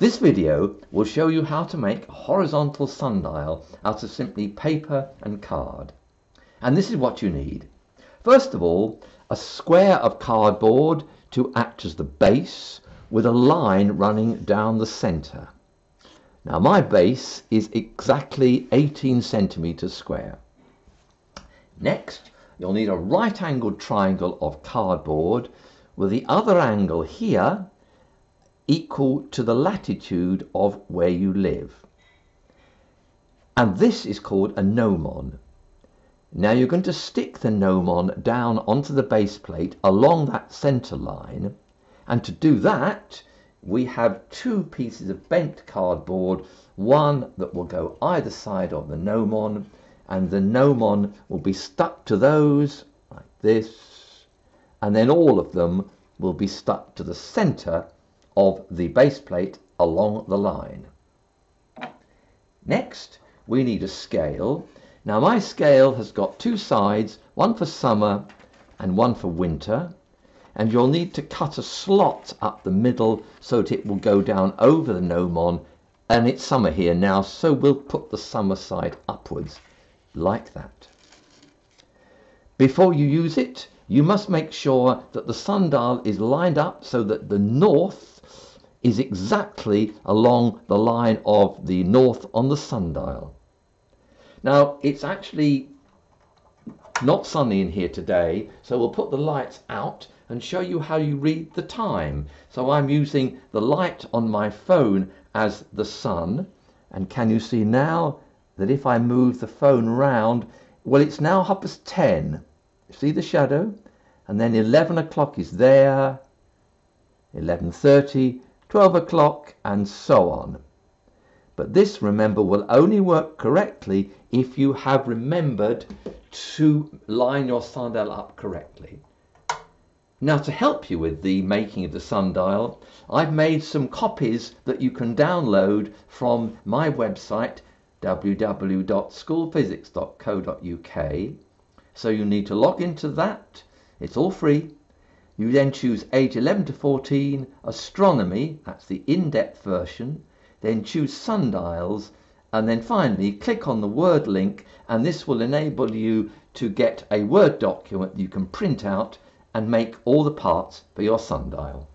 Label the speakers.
Speaker 1: This video will show you how to make a horizontal sundial out of simply paper and card. And this is what you need. First of all, a square of cardboard to act as the base with a line running down the center. Now my base is exactly 18 centimeters square. Next, you'll need a right angled triangle of cardboard with the other angle here equal to the latitude of where you live. And this is called a gnomon. Now you're going to stick the gnomon down onto the base plate along that center line. And to do that, we have two pieces of bent cardboard, one that will go either side of the gnomon, and the gnomon will be stuck to those like this, and then all of them will be stuck to the center of the base plate along the line. Next, we need a scale now my scale has got two sides, one for summer and one for winter. And you'll need to cut a slot up the middle so that it will go down over the gnomon. And it's summer here now, so we'll put the summer side upwards, like that. Before you use it, you must make sure that the sundial is lined up so that the north is exactly along the line of the north on the sundial. Now, it's actually not sunny in here today, so we'll put the lights out and show you how you read the time. So I'm using the light on my phone as the sun. And can you see now that if I move the phone round, well, it's now half past 10. See the shadow? And then 11 o'clock is there, 11.30, 12 o'clock, and so on. But this, remember, will only work correctly if you have remembered to line your sundial up correctly. Now to help you with the making of the sundial, I've made some copies that you can download from my website www.schoolphysics.co.uk. So you need to log into that. It's all free. You then choose age 11 to 14, astronomy, that's the in-depth version, then choose sundials and then finally click on the word link and this will enable you to get a Word document you can print out and make all the parts for your sundial.